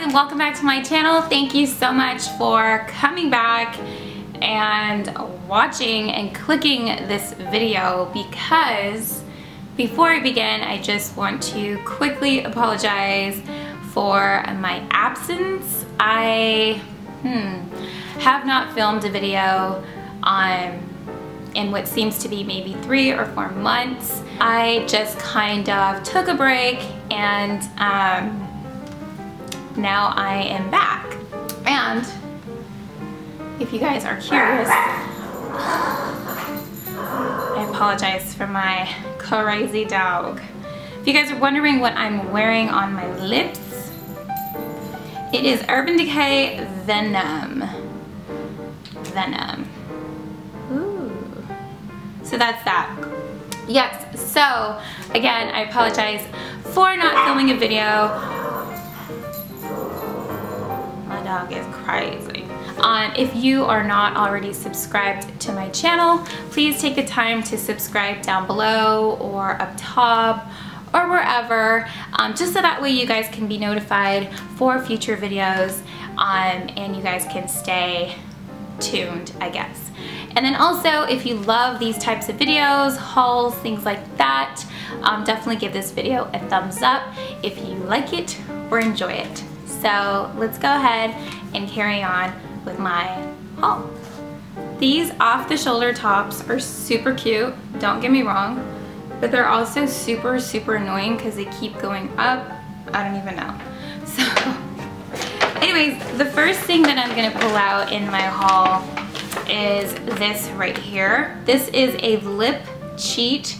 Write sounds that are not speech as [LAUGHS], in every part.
and welcome back to my channel. Thank you so much for coming back and watching and clicking this video because before I begin, I just want to quickly apologize for my absence. I hmm, have not filmed a video on in what seems to be maybe three or four months. I just kind of took a break and um, now I am back. And if you guys are curious, I apologize for my crazy dog. If you guys are wondering what I'm wearing on my lips, it is Urban Decay Venom. Venom. Ooh. So that's that. Yes, so again, I apologize for not filming a video dog is crazy. Um, if you are not already subscribed to my channel, please take the time to subscribe down below or up top or wherever, um, just so that way you guys can be notified for future videos um, and you guys can stay tuned, I guess. And then also, if you love these types of videos, hauls, things like that, um, definitely give this video a thumbs up if you like it or enjoy it. So let's go ahead and carry on with my haul. These off the shoulder tops are super cute, don't get me wrong, but they're also super, super annoying because they keep going up. I don't even know. [LAUGHS] So anyways, the first thing that I'm gonna pull out in my haul is this right here. This is a Lip Cheat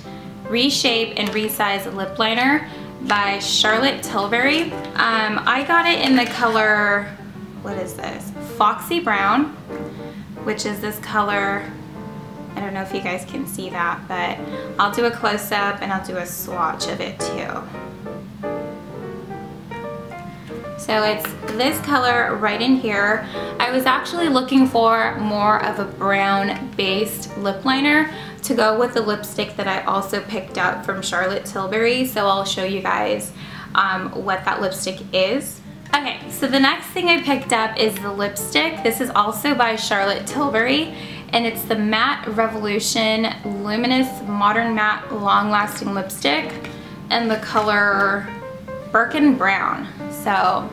Reshape and Resize Lip Liner by Charlotte Tilbury. Um, I got it in the color, what is this? Foxy Brown, which is this color, I don't know if you guys can see that, but I'll do a close-up and I'll do a swatch of it too. So it's this color right in here. I was actually looking for more of a brown based lip liner to go with the lipstick that I also picked up from Charlotte Tilbury. So I'll show you guys um, what that lipstick is. Okay, so the next thing I picked up is the lipstick. This is also by Charlotte Tilbury and it's the Matte Revolution Luminous Modern Matte Long Lasting Lipstick and the color Birkin Brown. So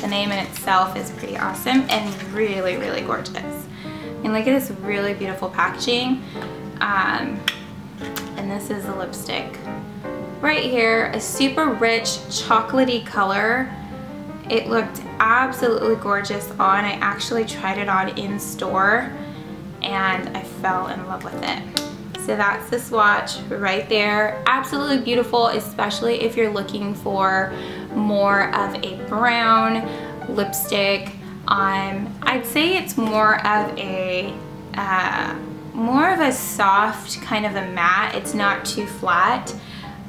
the name in itself is pretty awesome and really, really gorgeous. And look at this really beautiful packaging. Um, and this is the lipstick. Right here, a super rich chocolatey color. It looked absolutely gorgeous on. I actually tried it on in store and I fell in love with it. So that's the swatch right there. Absolutely beautiful, especially if you're looking for more of a brown lipstick. Um, I'd say it's more of a uh, more of a soft kind of a matte. It's not too flat,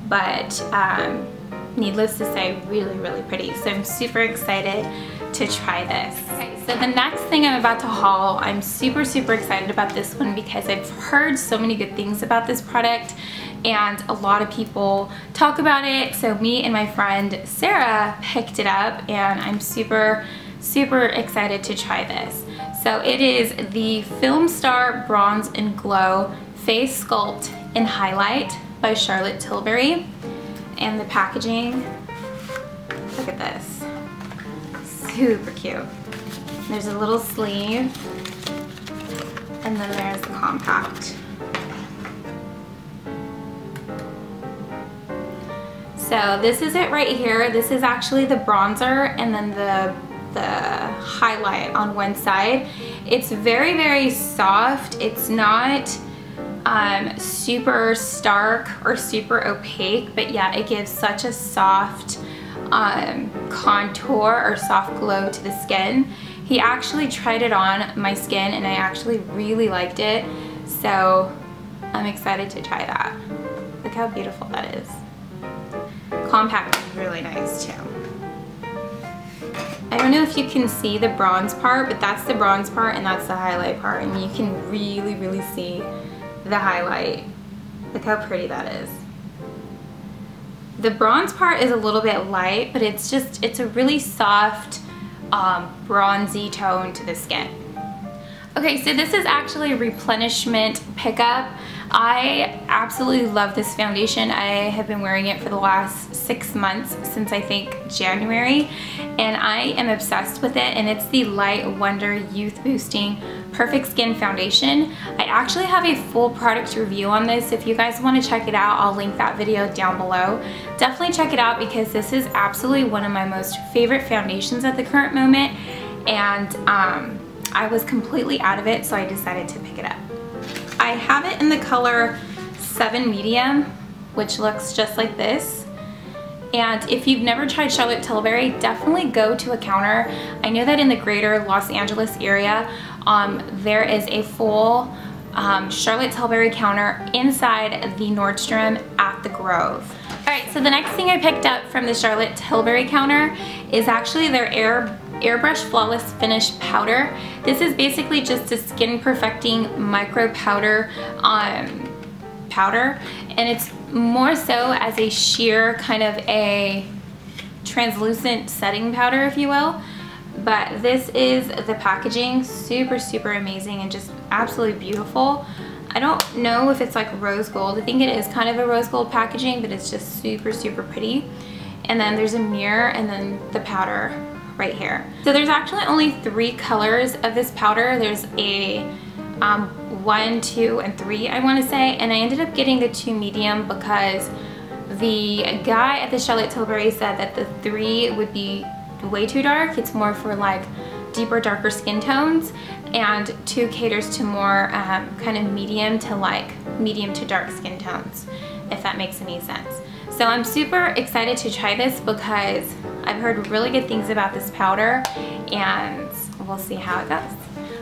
but um, needless to say, really, really pretty. So I'm super excited to try this. Okay, so the next thing I'm about to haul, I'm super, super excited about this one because I've heard so many good things about this product and a lot of people talk about it. So me and my friend Sarah picked it up and I'm super, super excited to try this. So it is the Filmstar Bronze and Glow Face Sculpt and Highlight by Charlotte Tilbury. And the packaging, look at this super cute. There's a little sleeve and then there's the compact. So this is it right here. This is actually the bronzer and then the, the highlight on one side. It's very, very soft. It's not um, super stark or super opaque, but yeah, it gives such a soft, um, contour or soft glow to the skin. He actually tried it on my skin and I actually really liked it. So I'm excited to try that. Look how beautiful that is. Compact is really nice too. I don't know if you can see the bronze part, but that's the bronze part and that's the highlight part. And you can really, really see the highlight. Look how pretty that is. The bronze part is a little bit light, but it's just, it's a really soft, um, bronzy tone to the skin. Okay, so this is actually replenishment pickup. I absolutely love this foundation. I have been wearing it for the last six months since I think January and I am obsessed with it and it's the Light Wonder Youth Boosting Perfect Skin Foundation. I actually have a full product review on this. If you guys want to check it out, I'll link that video down below. Definitely check it out because this is absolutely one of my most favorite foundations at the current moment and um, I was completely out of it, so I decided to pick it up. I have it in the color 7 medium, which looks just like this. And if you've never tried Charlotte Tilbury, definitely go to a counter. I know that in the greater Los Angeles area, um, there is a full um, Charlotte Tilbury counter inside the Nordstrom at the Grove. Alright, so the next thing I picked up from the Charlotte Tilbury counter is actually their Air Airbrush Flawless Finish Powder. This is basically just a skin perfecting micro powder um, powder and it's more so as a sheer kind of a translucent setting powder if you will. But this is the packaging super super amazing and just absolutely beautiful. I don't know if it's like rose gold. I think it is kind of a rose gold packaging but it's just super super pretty. And then there's a mirror and then the powder right here. So there's actually only three colors of this powder. There's a um, one, two, and three, I want to say, and I ended up getting the two medium because the guy at the Charlotte Tilbury said that the three would be way too dark. It's more for like deeper, darker skin tones, and two caters to more um, kind of medium to like medium to dark skin tones, if that makes any sense. So I'm super excited to try this because I've heard really good things about this powder and we'll see how it goes.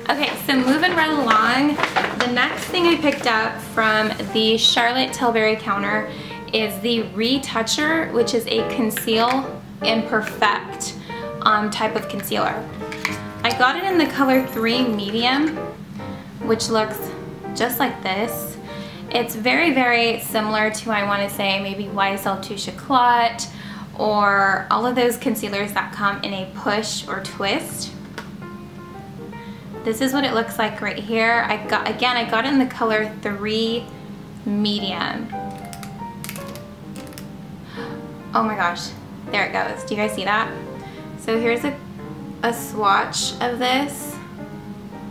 Okay, so moving right along, the next thing I picked up from the Charlotte Tilbury counter is the Retoucher, which is a conceal and perfect um, type of concealer. I got it in the color 3 medium, which looks just like this. It's very, very similar to, I want to say, maybe YSL Touche Éclat or all of those concealers that come in a push or twist. This is what it looks like right here. I got Again, I got in the color 3 medium. Oh my gosh, there it goes. Do you guys see that? So here's a, a swatch of this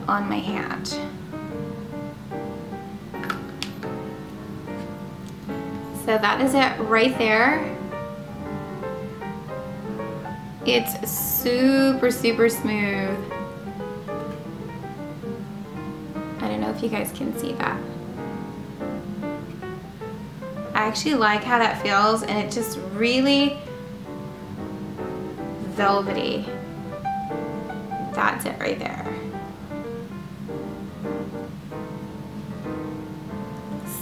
on my hand. So that is it right there. It's super, super smooth. I don't know if you guys can see that. I actually like how that feels and it just really velvety. That's it right there.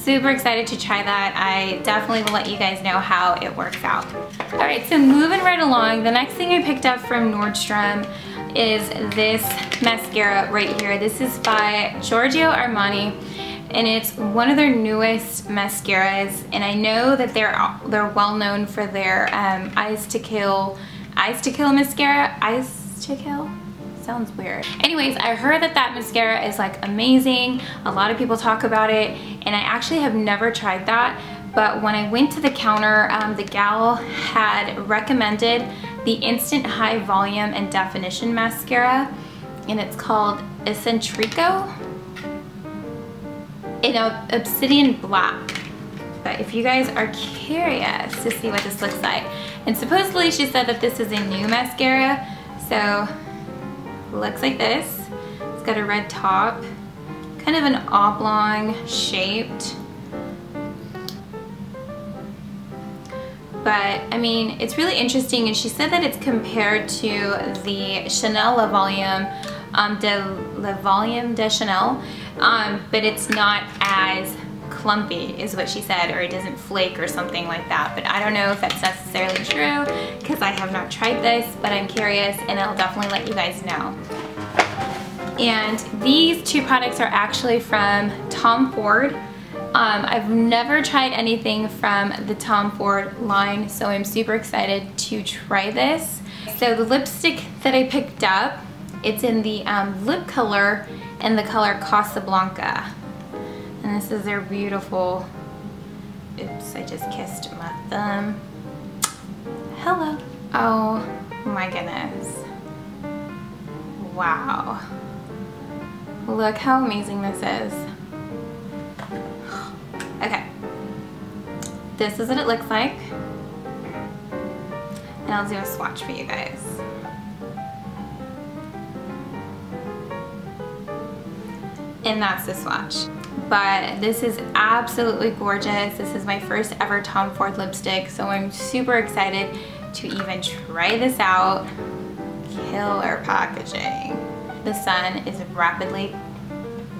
Super excited to try that. I definitely will let you guys know how it works out. All right, so moving right along, the next thing I picked up from Nordstrom is this mascara right here. This is by Giorgio Armani and it's one of their newest mascaras and I know that they're they're well known for their um, Eyes to Kill Eyes to Kill mascara. Eyes to Kill? Sounds weird. Anyways, I heard that that mascara is like amazing. A lot of people talk about it and I actually have never tried that. But when I went to the counter, um, the gal had recommended the Instant High Volume and Definition Mascara and it's called Eccentrico in a Obsidian Black. But if you guys are curious to see what this looks like, and supposedly she said that this is a new mascara, so looks like this. It's got a red top, kind of an oblong shaped. But I mean, it's really interesting and she said that it's compared to the Chanel La Volume um, de La Volume de Chanel, um, but it's not as clumpy is what she said or it doesn't flake or something like that but I don't know if that's necessarily true because I have not tried this but I'm curious and I'll definitely let you guys know. And these two products are actually from Tom Ford. Um, I've never tried anything from the Tom Ford line so I'm super excited to try this. So the lipstick that I picked up, it's in the um, lip color in the color Casablanca. And this is their beautiful, oops, I just kissed my thumb. Hello. Oh my goodness. Wow. Look how amazing this is. Okay. This is what it looks like. And I'll do a swatch for you guys. And that's the swatch. But this is absolutely gorgeous. This is my first ever Tom Ford lipstick, so I'm super excited to even try this out. Killer packaging. The sun is rapidly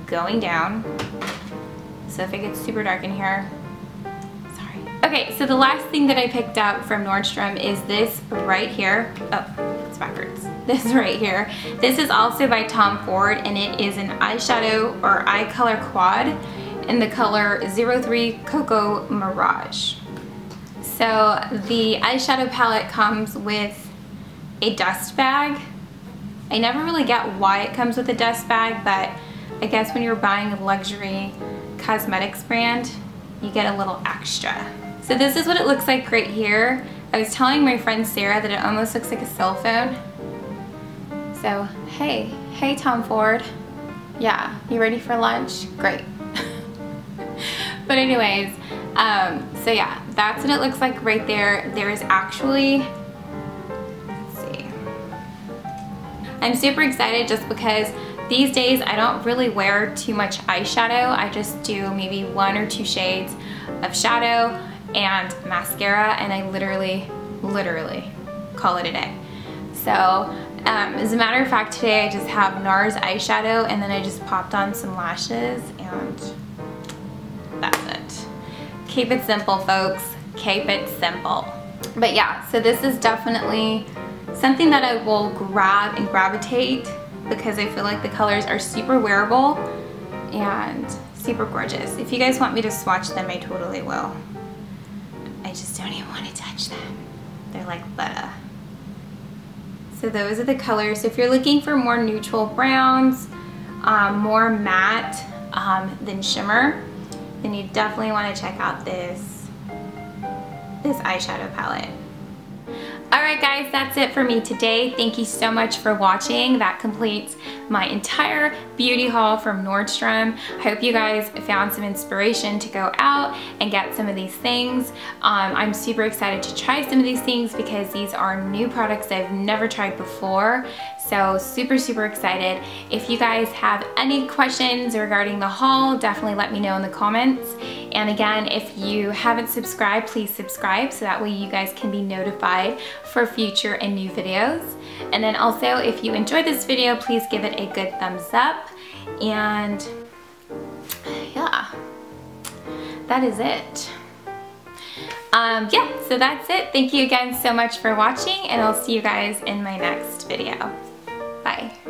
going down. So if it gets super dark in here, sorry. Okay, so the last thing that I picked up from Nordstrom is this right here. Oh, backwards. [LAUGHS] This right here. This is also by Tom Ford and it is an eyeshadow or eye color quad in the color 03 Cocoa Mirage. So the eyeshadow palette comes with a dust bag. I never really get why it comes with a dust bag, but I guess when you're buying a luxury cosmetics brand, you get a little extra. So this is what it looks like right here. I was telling my friend Sarah that it almost looks like a cell phone. So, hey, hey Tom Ford. Yeah, you ready for lunch? Great. [LAUGHS] but anyways, um, so yeah, that's what it looks like right there. There is actually, let's see. I'm super excited just because these days I don't really wear too much eyeshadow. I just do maybe one or two shades of shadow and mascara and I literally, literally call it a day. So um, as a matter of fact, today I just have NARS eyeshadow and then I just popped on some lashes and that's it. Keep it simple, folks. Keep it simple. But yeah, so this is definitely something that I will grab and gravitate because I feel like the colors are super wearable and super gorgeous. If you guys want me to swatch them, I totally will. I just don't even want to touch them. They're like butter. So those are the colors. So if you're looking for more neutral browns, um, more matte um, than shimmer, then you definitely want to check out this, this eyeshadow palette. Alright guys, that's it for me today. Thank you so much for watching. That completes my entire beauty haul from Nordstrom. I hope you guys found some inspiration to go out and get some of these things. Um, I'm super excited to try some of these things because these are new products I've never tried before. So super, super excited. If you guys have any questions regarding the haul, definitely let me know in the comments. And again, if you haven't subscribed, please subscribe so that way you guys can be notified for future and new videos. And then also, if you enjoyed this video, please give it a good thumbs up. And yeah, that is it. Um, yeah, so that's it. Thank you again so much for watching and I'll see you guys in my next video. Bye.